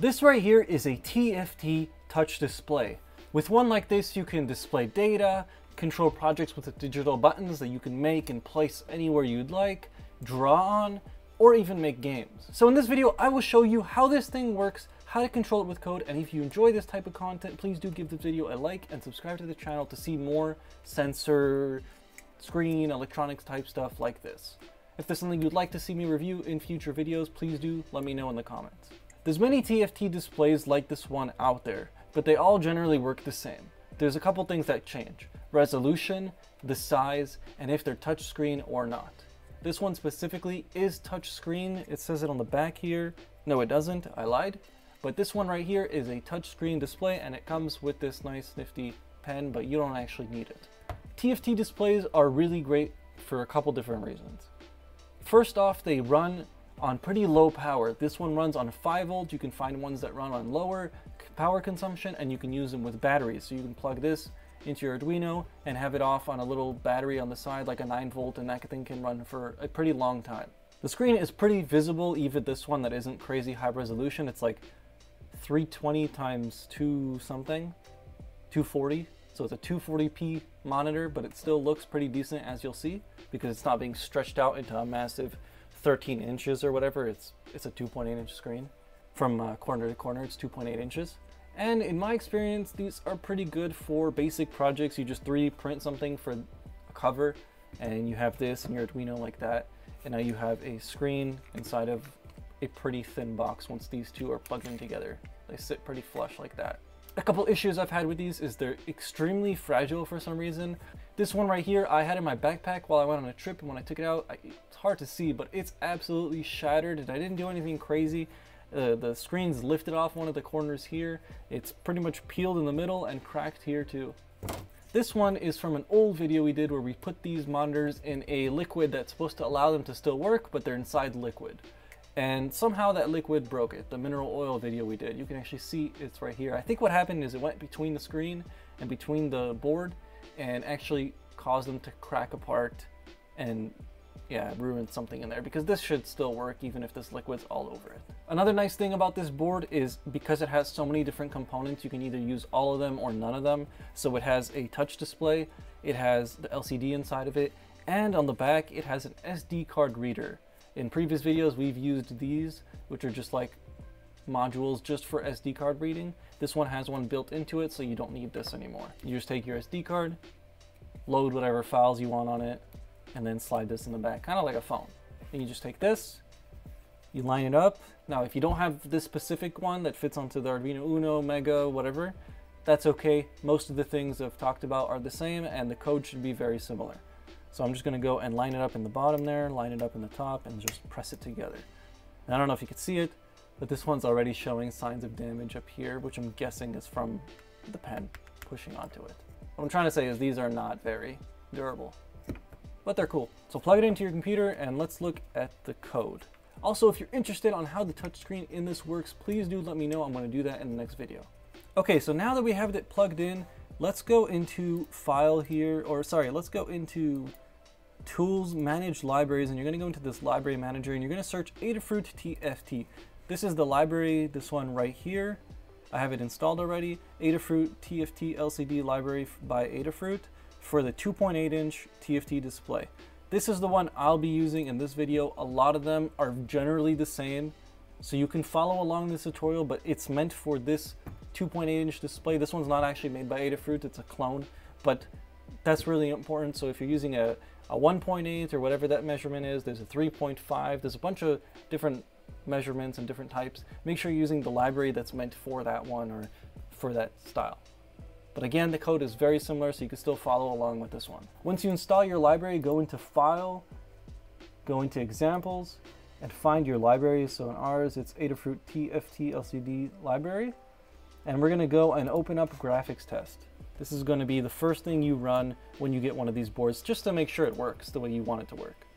This right here is a TFT touch display. With one like this, you can display data, control projects with the digital buttons that you can make and place anywhere you'd like, draw on, or even make games. So in this video, I will show you how this thing works, how to control it with code, and if you enjoy this type of content, please do give this video a like and subscribe to the channel to see more sensor, screen, electronics type stuff like this. If there's something you'd like to see me review in future videos, please do let me know in the comments. There's many TFT displays like this one out there, but they all generally work the same. There's a couple things that change. Resolution, the size, and if they're touchscreen or not. This one specifically is touchscreen. It says it on the back here. No, it doesn't. I lied. But this one right here is a touchscreen display and it comes with this nice nifty pen, but you don't actually need it. TFT displays are really great for a couple different reasons. First off, they run on pretty low power. This one runs on 5 volts. You can find ones that run on lower power consumption and you can use them with batteries. So you can plug this into your Arduino and have it off on a little battery on the side like a 9 volt and that thing can run for a pretty long time. The screen is pretty visible, even this one that isn't crazy high resolution. It's like 320 times 2 something, 240. So it's a 240p monitor, but it still looks pretty decent as you'll see because it's not being stretched out into a massive 13 inches or whatever. It's, it's a 2.8 inch screen. From uh, corner to corner, it's 2.8 inches. And in my experience, these are pretty good for basic projects. You just 3D print something for a cover and you have this in your Arduino like that. And now you have a screen inside of a pretty thin box once these two are plugged in together. They sit pretty flush like that. A couple issues I've had with these is they're extremely fragile for some reason. This one right here, I had in my backpack while I went on a trip and when I took it out, I, it's hard to see, but it's absolutely shattered and I didn't do anything crazy. Uh, the screen's lifted off one of the corners here. It's pretty much peeled in the middle and cracked here too. This one is from an old video we did where we put these monitors in a liquid that's supposed to allow them to still work, but they're inside liquid. And somehow that liquid broke it, the mineral oil video we did. You can actually see it's right here. I think what happened is it went between the screen and between the board and actually cause them to crack apart and yeah, ruin something in there because this should still work even if this liquid's all over it. Another nice thing about this board is because it has so many different components, you can either use all of them or none of them. So it has a touch display, it has the LCD inside of it, and on the back it has an SD card reader. In previous videos we've used these, which are just like modules just for SD card reading. This one has one built into it, so you don't need this anymore. You just take your SD card, load whatever files you want on it, and then slide this in the back, kind of like a phone. And you just take this, you line it up. Now, if you don't have this specific one that fits onto the Arduino Uno, Mega, whatever, that's okay. Most of the things I've talked about are the same and the code should be very similar. So I'm just gonna go and line it up in the bottom there, line it up in the top, and just press it together. And I don't know if you can see it, but this one's already showing signs of damage up here, which I'm guessing is from the pen pushing onto it. What I'm trying to say is these are not very durable but they're cool. So plug it into your computer and let's look at the code. Also, if you're interested on how the touchscreen in this works, please do let me know. I'm gonna do that in the next video. Okay, so now that we have it plugged in, let's go into file here, or sorry, let's go into tools, manage libraries, and you're gonna go into this library manager and you're gonna search Adafruit TFT. This is the library, this one right here. I have it installed already. Adafruit TFT LCD library by Adafruit for the 2.8 inch TFT display. This is the one I'll be using in this video. A lot of them are generally the same, so you can follow along this tutorial, but it's meant for this 2.8 inch display. This one's not actually made by Adafruit, it's a clone, but that's really important. So if you're using a, a 1.8 or whatever that measurement is, there's a 3.5, there's a bunch of different measurements and different types. Make sure you're using the library that's meant for that one or for that style. But again, the code is very similar, so you can still follow along with this one. Once you install your library, go into File, go into Examples, and find your library. So in ours, it's Adafruit TFT LCD library. And we're gonna go and open up graphics test. This is gonna be the first thing you run when you get one of these boards, just to make sure it works the way you want it to work.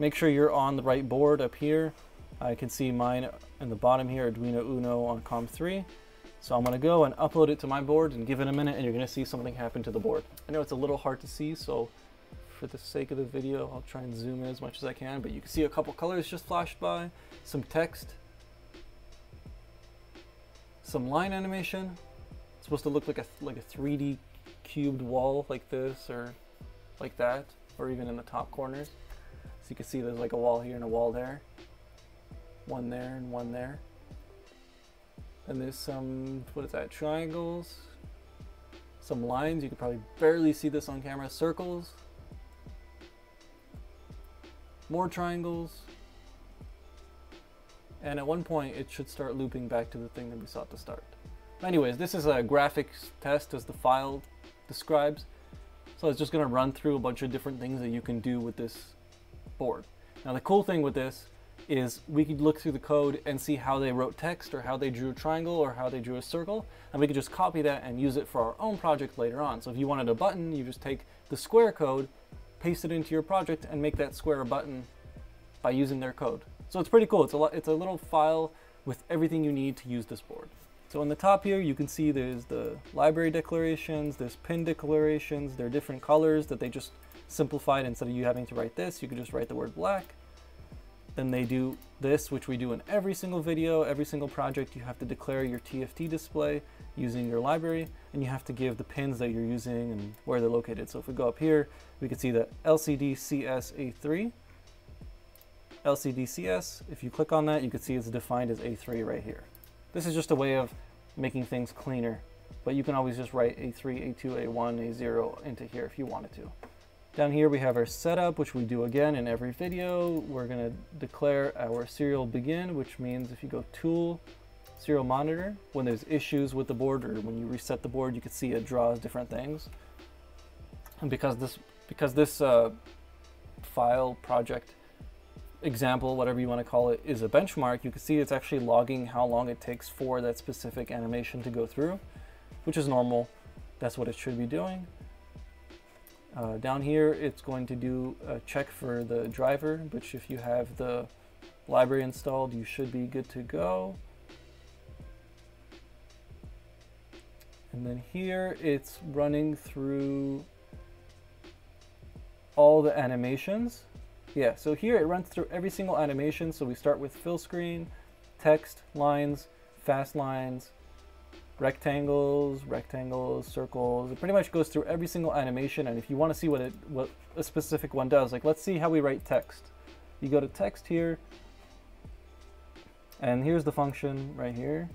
Make sure you're on the right board up here. I can see mine in the bottom here, Arduino Uno on COM3. So I'm gonna go and upload it to my board and give it a minute and you're gonna see something happen to the board. I know it's a little hard to see, so for the sake of the video, I'll try and zoom in as much as I can, but you can see a couple colors just flashed by, some text, some line animation. It's supposed to look like a like a 3D cubed wall like this or like that, or even in the top corners. You can see there's like a wall here and a wall there. One there and one there. And there's some, what is that, triangles, some lines. You can probably barely see this on camera. Circles, more triangles, and at one point it should start looping back to the thing that we saw at the start. Anyways, this is a graphics test as the file describes. So it's just going to run through a bunch of different things that you can do with this board. Now the cool thing with this is we could look through the code and see how they wrote text or how they drew a triangle or how they drew a circle and we could just copy that and use it for our own project later on. So if you wanted a button, you just take the square code, paste it into your project and make that square a button by using their code. So it's pretty cool. It's a, it's a little file with everything you need to use this board. So on the top here, you can see there's the library declarations, there's pin declarations, there are different colors that they just simplified. Instead of you having to write this, you could just write the word black. Then they do this, which we do in every single video, every single project. You have to declare your TFT display using your library, and you have to give the pins that you're using and where they're located. So if we go up here, we can see the LCD CS A3, LCDCS. If you click on that, you can see it's defined as A3 right here. This is just a way of making things cleaner, but you can always just write A3, A2, A1, A0 into here if you wanted to. Down here we have our setup, which we do again in every video. We're gonna declare our serial begin, which means if you go tool, serial monitor, when there's issues with the board or when you reset the board, you can see it draws different things. And because this, because this uh, file project example, whatever you want to call it, is a benchmark, you can see it's actually logging how long it takes for that specific animation to go through, which is normal. That's what it should be doing. Uh, down here, it's going to do a check for the driver, which if you have the library installed, you should be good to go. And then here, it's running through all the animations. Yeah, so here it runs through every single animation. So we start with fill screen, text, lines, fast lines, rectangles, rectangles, circles. It pretty much goes through every single animation. And if you want to see what it what a specific one does, like let's see how we write text. You go to text here, and here's the function right here.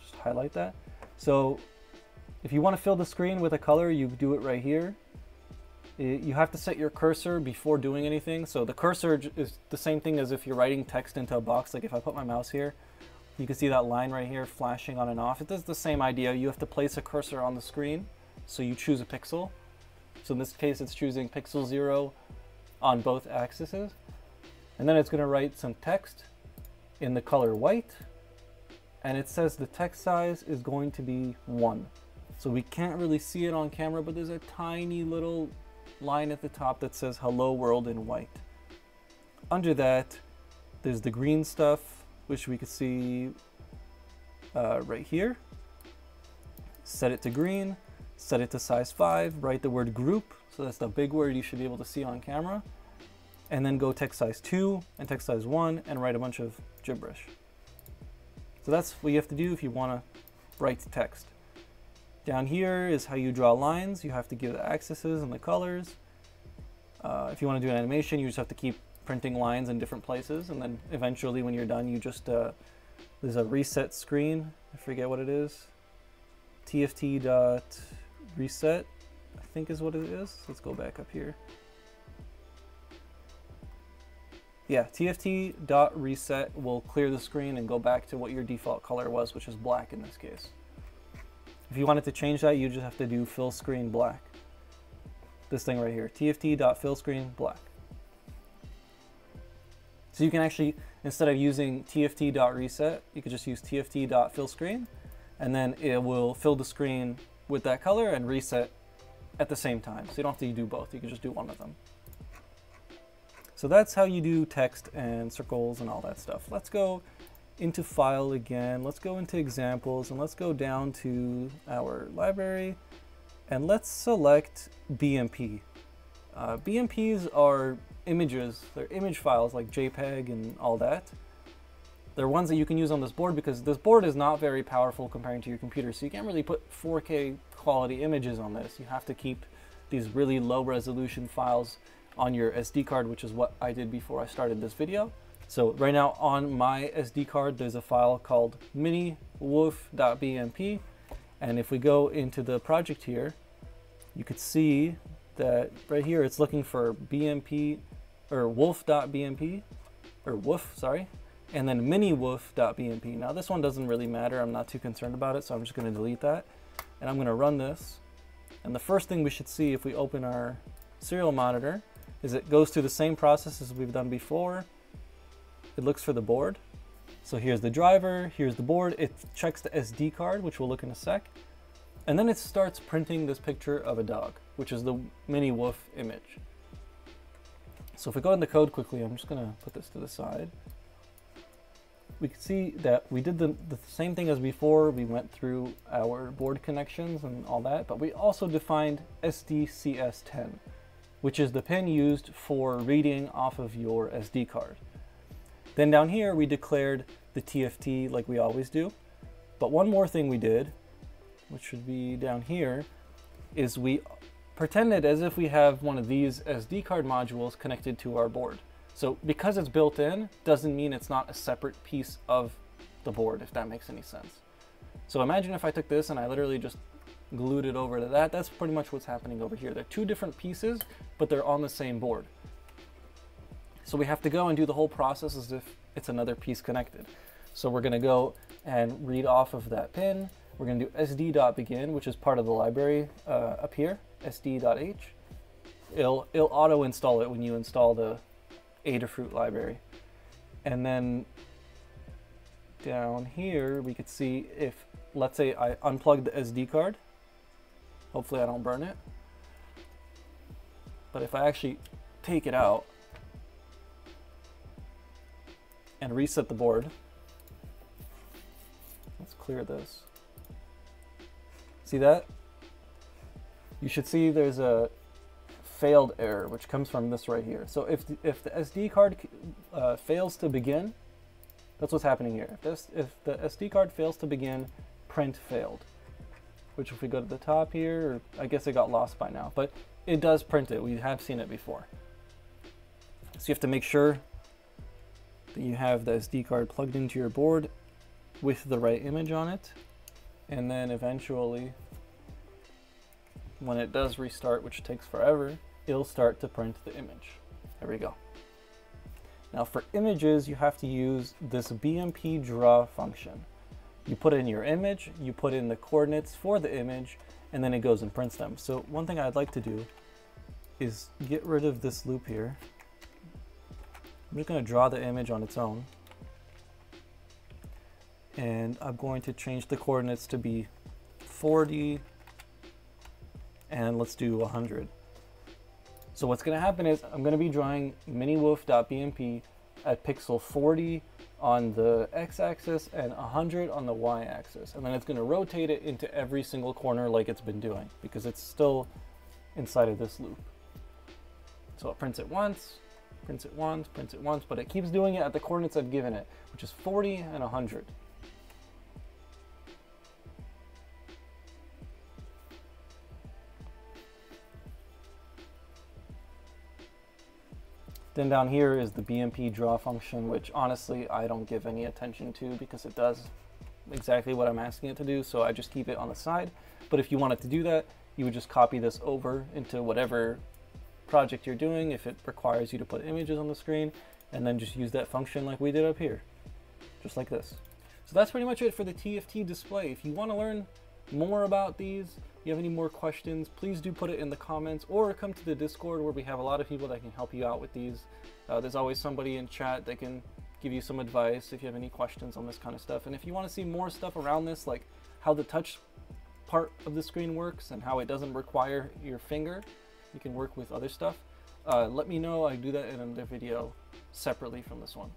Just highlight that. So if you want to fill the screen with a color, you do it right here you have to set your cursor before doing anything. So the cursor is the same thing as if you're writing text into a box. Like if I put my mouse here, you can see that line right here flashing on and off. It does the same idea. You have to place a cursor on the screen. So you choose a pixel. So in this case, it's choosing pixel zero on both axes. And then it's gonna write some text in the color white. And it says the text size is going to be one. So we can't really see it on camera, but there's a tiny little line at the top that says hello world in white. Under that, there's the green stuff, which we can see uh, right here. Set it to green, set it to size 5, write the word group, so that's the big word you should be able to see on camera, and then go text size 2 and text size 1 and write a bunch of gibberish. So that's what you have to do if you want to write text. Down here is how you draw lines. You have to give the axes and the colors. Uh, if you want to do an animation, you just have to keep printing lines in different places. And then eventually when you're done, you just, uh, there's a reset screen. I forget what it is. TFT dot reset, I think is what it is. Let's go back up here. Yeah, TFT dot reset will clear the screen and go back to what your default color was, which is black in this case. If you wanted to change that, you just have to do fill screen black. This thing right here, tft.fill screen black. So you can actually, instead of using tft.reset, you could just use tft.fillScreen, and then it will fill the screen with that color and reset at the same time. So you don't have to do both, you can just do one of them. So that's how you do text and circles and all that stuff. Let's go into file again. Let's go into examples and let's go down to our library and let's select BMP. Uh, BMPs are images, they're image files like JPEG and all that. they're ones that you can use on this board because this board is not very powerful comparing to your computer. So you can't really put 4K quality images on this. You have to keep these really low resolution files on your SD card, which is what I did before I started this video. So right now on my SD card, there's a file called miniwoof.bmp. And if we go into the project here, you could see that right here it's looking for BMP or wolf.bmp or woof, sorry, and then miniwoof.bmp. Now this one doesn't really matter. I'm not too concerned about it, so I'm just going to delete that. And I'm going to run this. And the first thing we should see if we open our serial monitor is it goes through the same process as we've done before. It looks for the board. So here's the driver, here's the board. It checks the SD card, which we'll look in a sec. And then it starts printing this picture of a dog, which is the mini woof image. So if we go in the code quickly, I'm just gonna put this to the side. We can see that we did the, the same thing as before. We went through our board connections and all that, but we also defined SDCS10, which is the pin used for reading off of your SD card. Then down here, we declared the TFT like we always do. But one more thing we did, which should be down here, is we pretended as if we have one of these SD card modules connected to our board. So because it's built in, doesn't mean it's not a separate piece of the board, if that makes any sense. So imagine if I took this and I literally just glued it over to that. That's pretty much what's happening over here. They're two different pieces, but they're on the same board. So we have to go and do the whole process as if it's another piece connected. So we're gonna go and read off of that pin. We're gonna do sd.begin, which is part of the library uh, up here, sd.h. It'll, it'll auto install it when you install the Adafruit library. And then down here, we could see if, let's say I unplug the SD card. Hopefully I don't burn it. But if I actually take it out, and reset the board. Let's clear this. See that? You should see there's a failed error, which comes from this right here. So if the, if the SD card uh, fails to begin, that's what's happening here. If, this, if the SD card fails to begin, print failed. Which if we go to the top here, I guess it got lost by now, but it does print it. We have seen it before. So you have to make sure that you have the SD card plugged into your board with the right image on it. And then eventually, when it does restart, which takes forever, it'll start to print the image. There we go. Now for images, you have to use this BMP draw function. You put in your image, you put in the coordinates for the image, and then it goes and prints them. So one thing I'd like to do is get rid of this loop here I'm just going to draw the image on its own. And I'm going to change the coordinates to be 40 and let's do 100. So what's going to happen is I'm going to be drawing miniwoof.bmp at pixel 40 on the x-axis and 100 on the y-axis. And then it's going to rotate it into every single corner like it's been doing because it's still inside of this loop. So it prints it once, prints it once, prints it once, but it keeps doing it at the coordinates I've given it, which is 40 and 100. Then down here is the BMP draw function, which honestly I don't give any attention to because it does exactly what I'm asking it to do, so I just keep it on the side. But if you wanted to do that, you would just copy this over into whatever project you're doing, if it requires you to put images on the screen, and then just use that function like we did up here, just like this. So that's pretty much it for the TFT display. If you want to learn more about these, you have any more questions, please do put it in the comments or come to the Discord where we have a lot of people that can help you out with these. Uh, there's always somebody in chat that can give you some advice if you have any questions on this kind of stuff. And if you want to see more stuff around this, like how the touch part of the screen works and how it doesn't require your finger, you can work with other stuff, uh, let me know. I do that in another video separately from this one.